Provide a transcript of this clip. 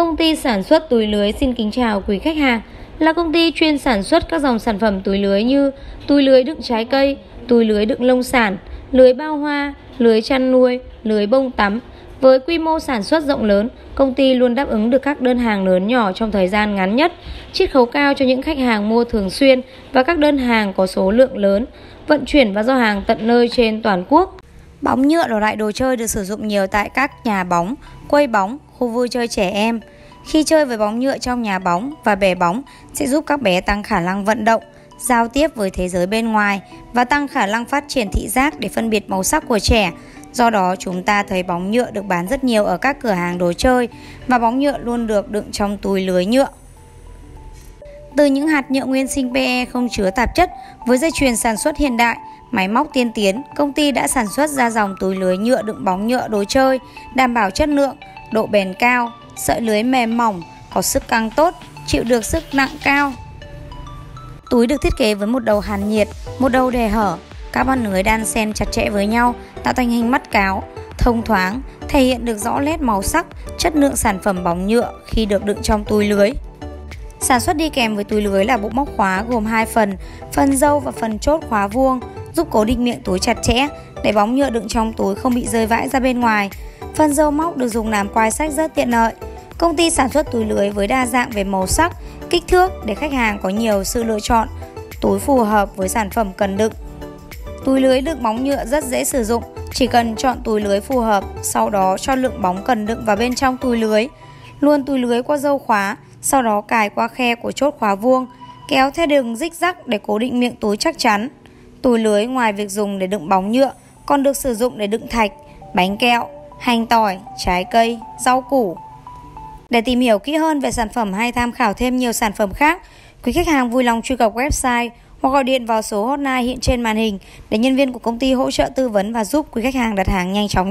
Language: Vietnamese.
Công ty sản xuất túi lưới xin kính chào quý khách hàng. Là công ty chuyên sản xuất các dòng sản phẩm túi lưới như túi lưới đựng trái cây, túi lưới đựng lông sản, lưới bao hoa, lưới chăn nuôi, lưới bông tắm. Với quy mô sản xuất rộng lớn, công ty luôn đáp ứng được các đơn hàng lớn nhỏ trong thời gian ngắn nhất, chiết khấu cao cho những khách hàng mua thường xuyên và các đơn hàng có số lượng lớn, vận chuyển và giao hàng tận nơi trên toàn quốc. Bóng nhựa là loại đồ chơi được sử dụng nhiều tại các nhà bóng, quây bóng, khu vui chơi trẻ em. Khi chơi với bóng nhựa trong nhà bóng và bể bóng sẽ giúp các bé tăng khả năng vận động, giao tiếp với thế giới bên ngoài và tăng khả năng phát triển thị giác để phân biệt màu sắc của trẻ. Do đó, chúng ta thấy bóng nhựa được bán rất nhiều ở các cửa hàng đồ chơi và bóng nhựa luôn được đựng trong túi lưới nhựa. Từ những hạt nhựa nguyên sinh PE không chứa tạp chất với dây chuyền sản xuất hiện đại, máy móc tiên tiến, công ty đã sản xuất ra dòng túi lưới nhựa đựng bóng nhựa đồ chơi, đảm bảo chất lượng, độ bền cao, sợi lưới mềm mỏng, có sức căng tốt, chịu được sức nặng cao. Túi được thiết kế với một đầu hàn nhiệt, một đầu đề hở, các băng lưới đan xen chặt chẽ với nhau, tạo thành hình mắt cáo, thông thoáng, thể hiện được rõ nét màu sắc, chất lượng sản phẩm bóng nhựa khi được đựng trong túi lưới. Sản xuất đi kèm với túi lưới là bộ móc khóa gồm hai phần, phần dâu và phần chốt khóa vuông, giúp cố định miệng túi chặt chẽ để bóng nhựa đựng trong túi không bị rơi vãi ra bên ngoài. Phần dâu móc được dùng làm quai sách rất tiện lợi. Công ty sản xuất túi lưới với đa dạng về màu sắc, kích thước để khách hàng có nhiều sự lựa chọn, túi phù hợp với sản phẩm cần đựng. Túi lưới đựng bóng nhựa rất dễ sử dụng, chỉ cần chọn túi lưới phù hợp, sau đó cho lượng bóng cần đựng vào bên trong túi lưới. Luôn túi lưới qua dâu khóa, sau đó cài qua khe của chốt khóa vuông, kéo theo đường rích rắc để cố định miệng túi chắc chắn. Túi lưới ngoài việc dùng để đựng bóng nhựa, còn được sử dụng để đựng thạch, bánh kẹo, hành tỏi, trái cây, rau củ. Để tìm hiểu kỹ hơn về sản phẩm hay tham khảo thêm nhiều sản phẩm khác, quý khách hàng vui lòng truy cập website hoặc gọi điện vào số hotline hiện trên màn hình để nhân viên của công ty hỗ trợ tư vấn và giúp quý khách hàng đặt hàng nhanh chóng.